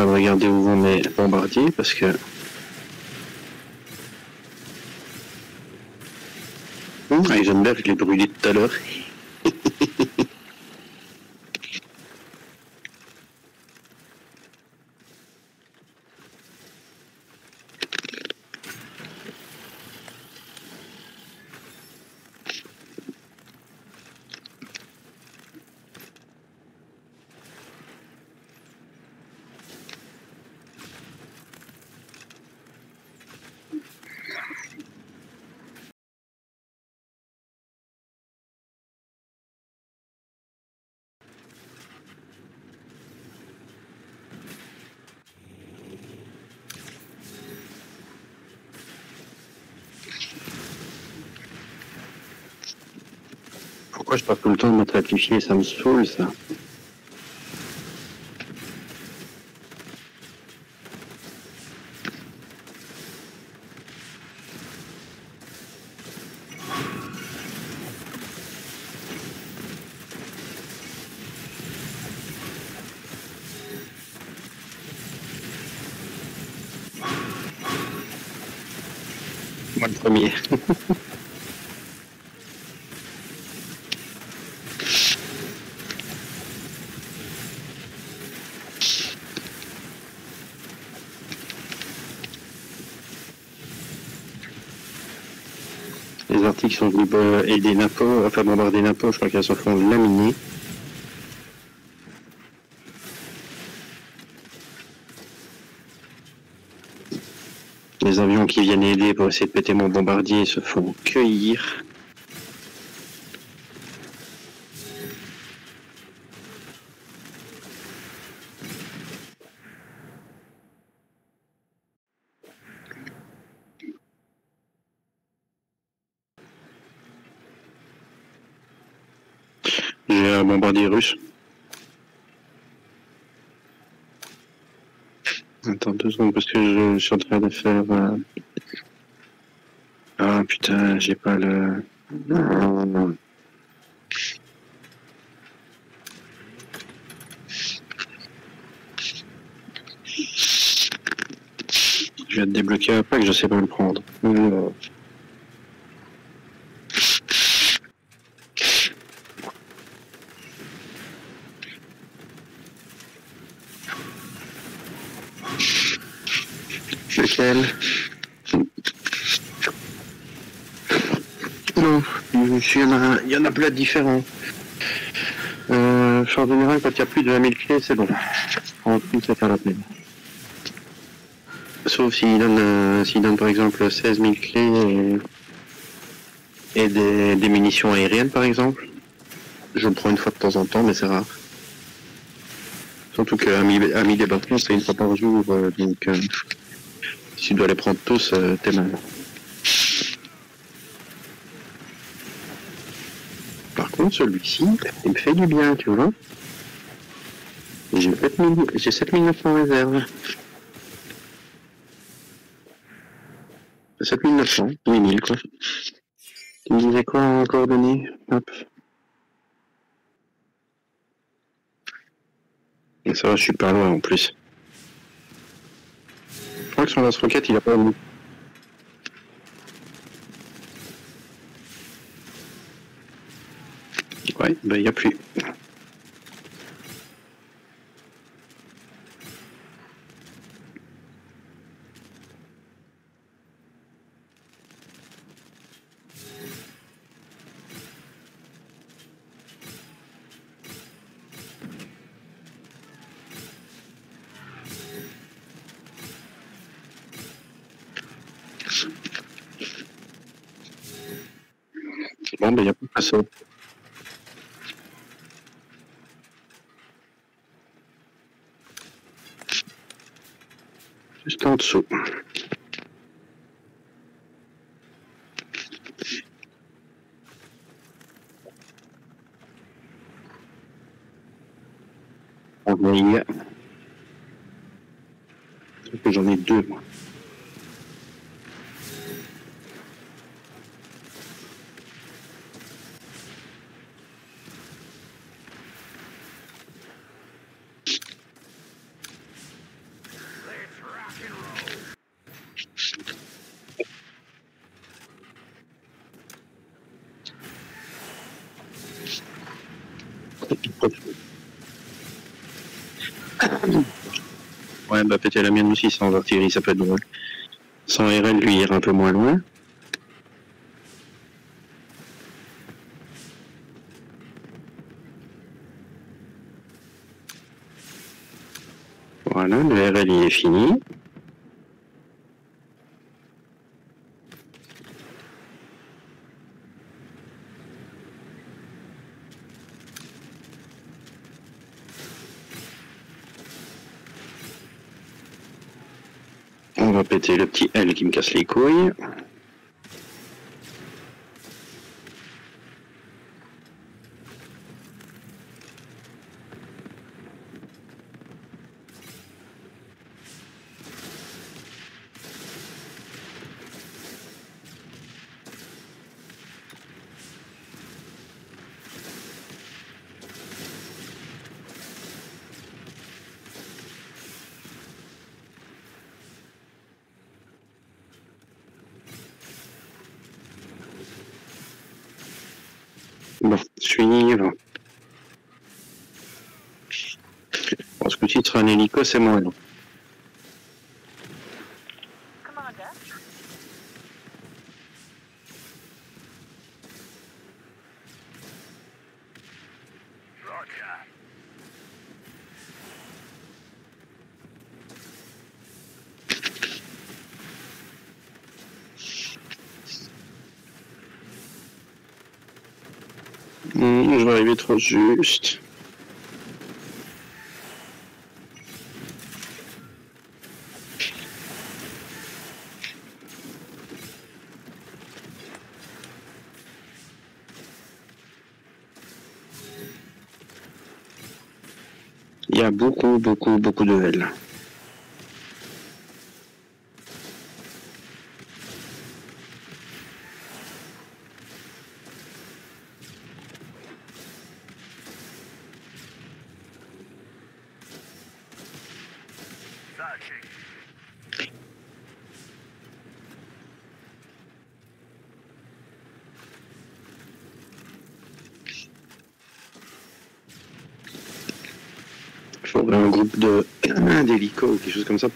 train de regarder où vont mes bombardiers parce que. Hum, Heisenberg, je l'ai brûlé tout à l'heure. Pourquoi je passe tout le temps à mettre amplifié Ça me saoule, ça. Moi le premier. Venus euh, aider Napo, enfin bombarder je crois qu'elles se font laminer. Les avions qui viennent aider pour essayer de péter mon bombardier se font cueillir. J'ai un bombardier russe. Attends deux secondes parce que je, suis en train de faire. euh, Ah putain, j'ai pas le. Non, non. Je viens de débloquer un pack, je sais pas le prendre. Euh, Non, il y en a, il y en a plein de différents. Euh, en général, quand il y a plus de 20 000 clés, c'est bon. En plus, ça fait la peine. Sauf s'il donne, euh, s'il donne par exemple 16 000 clés et, des, munitions aériennes, par exemple. Je le prends une fois de temps en temps, mais c'est rare. Surtout qu'un mi- un mi des bâtons, c'est une fois par jour, euh, donc euh, tu dois les prendre tous, euh, t'es mal. Par contre, celui-ci, il me fait du bien, tu vois. J'ai 7000 j'ai 7900 réserves. 7900, 8000 quoi. Tu me disais quoi en coordonnées Hop. Et ça va, je suis pas loin en plus. Crois que son lance-roquette, il a pas mis. Ouais, bah il n'y a plus. Juste en dessous. On est... Sauf que j'en ai deux, moi. Ouais, bah péter la mienne aussi sans artillerie, ça peut être drôle. Sans RL, lui, il ira un peu moins loin. Voilà, le RL il est fini. Péter le petit L qui me casse les couilles. Bon, je suis là. Sera un hélico, c'est moins long. Hmm, je vais arriver trop juste. Il y a beaucoup, beaucoup, beaucoup de L. Searching. Il faudrait un groupe de ou quelque chose comme ça.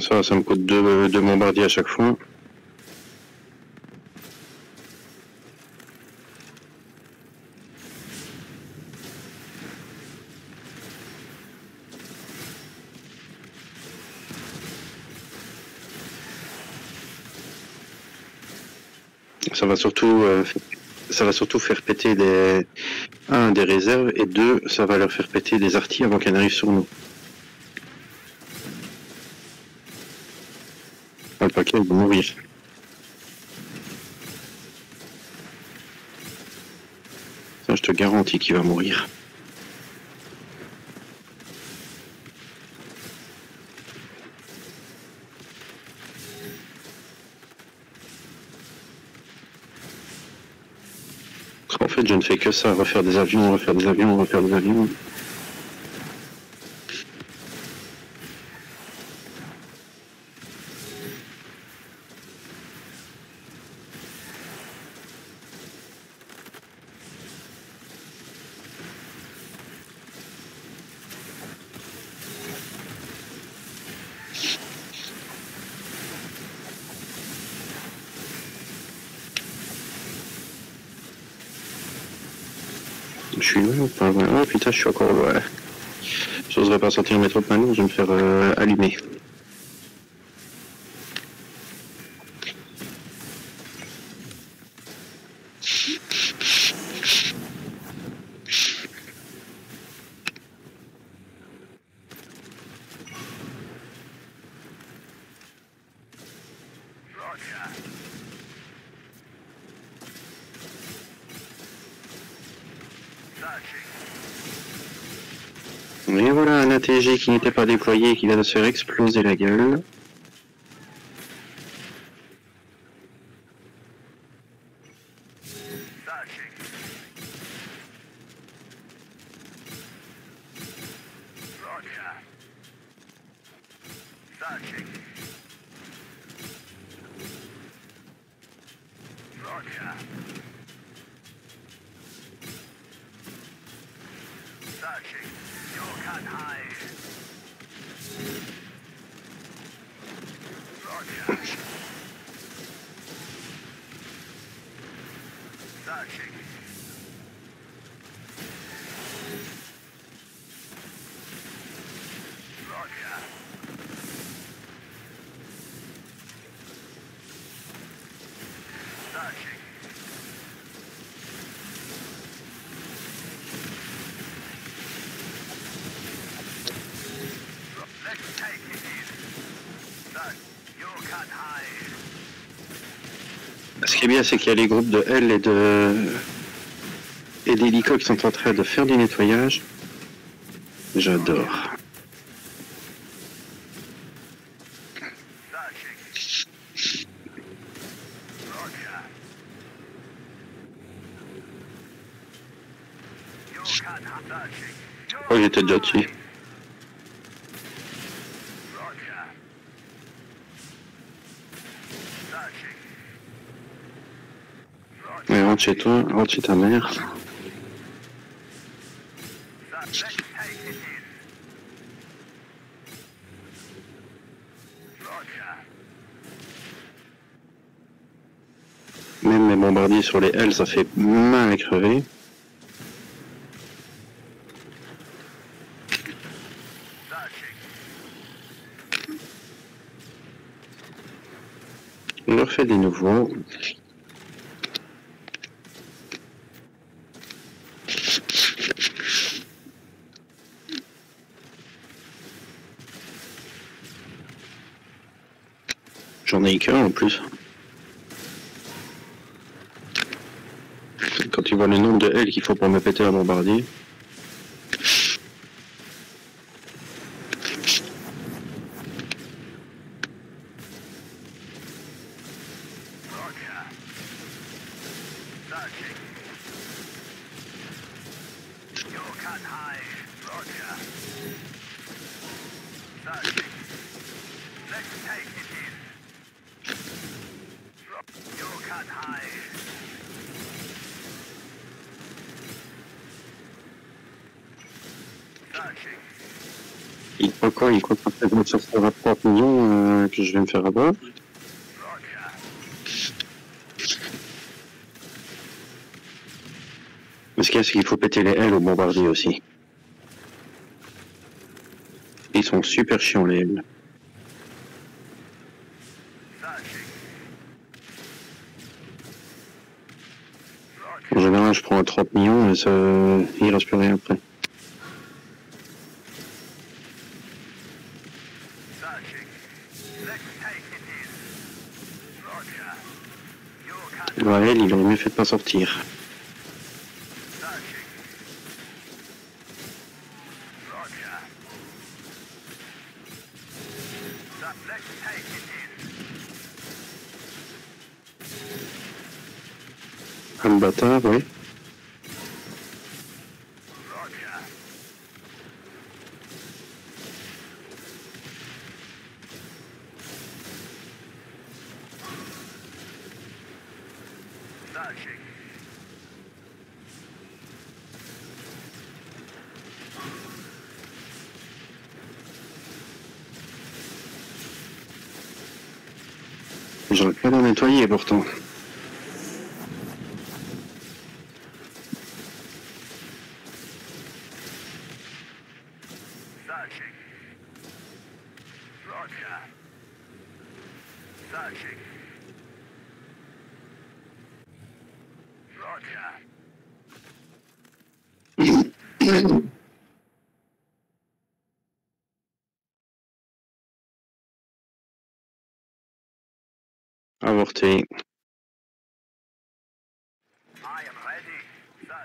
Ça, ça me coûte deux, deux bombardiers à chaque fois. Ça va surtout, euh, ça va surtout faire péter des, un, des réserves et deux, ça va leur faire péter des artilles avant qu'elles n'arrivent sur nous. Mourir. Ça, je te garantis qu'il va mourir. En fait, je ne fais que ça, refaire des avions, refaire des avions, refaire des avions. Je suis loin ou pas putain, je suis encore loin. J'oserais pas sortir mes troupes maintenant, je vais me faire euh, allumer. Il va nous faire exploser la gueule. Ce qui est bien, c'est qu'il y a les groupes de L et de et d'hélicos qui sont en train de faire du nettoyage. J'adore. Oh, j'étais déjà dessus. Roger. Searching. Roger. Ouais, chez toi, rentre chez ta mère. Même les bombardiers sur les L, ça fait mal à crever. On leur fait des nouveaux. Qu'un en plus. Quand tu vois le nombre de L qu'il faut pour me péter un bombardier. Roger. Let's take it in. Il croit quoi Il croit je me sortir à 30 millions euh, que je vais me faire abattre. Mais ce qu'il qu'il faut péter les L au bombardier aussi. Ils sont super chiants, les L. Searching. En Roger. général, je prends à 30 millions et ça, il reste plus rien après. Ouais, il aurait mieux fait de pas sortir. Un bâtard, oui. Roger. Searching. J'aurais pas d'en nettoyer pourtant.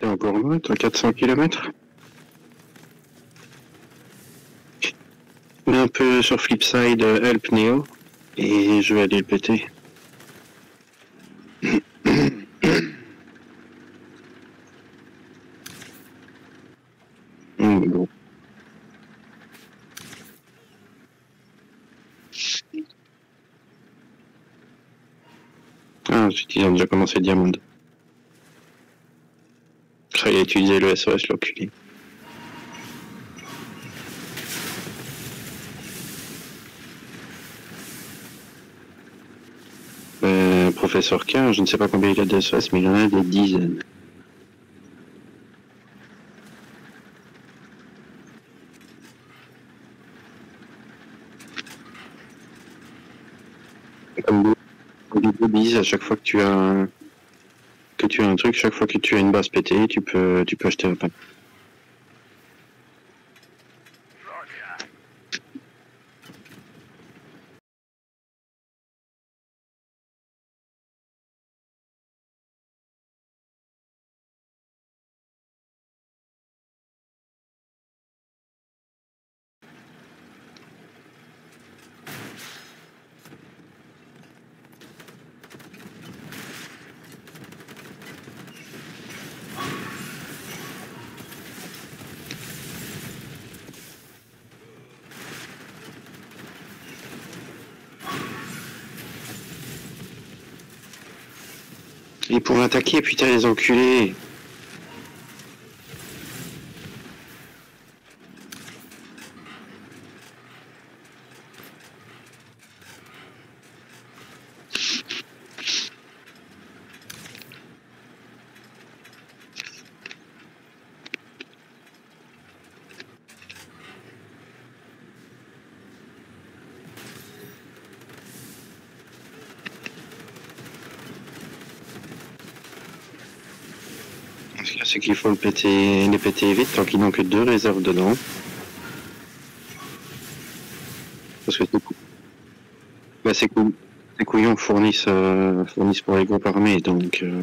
T'es encore loin, toi, 400 km un peu sur Flipside Help Neo, et je vais aller péter. Oh, bon. Ensuite ils ont déjà commencé Diamond. Il a utilisé le SOS, l'enculé. Euh, professeur K, je ne sais pas combien il a de SOS, mais il en a des dizaines. Comme des boobies, à chaque fois que tu as que tu as un truc, chaque fois que tu as une base pétée, tu peux, tu peux acheter un pack. Et pour attaquer, putain, les enculés. C'est qu'il faut le les péter vite tant qu'ils n'ont que deux réserves dedans. Parce que c'est bah, couillons fournissent, euh, fournissent pour les groupes armés, donc euh,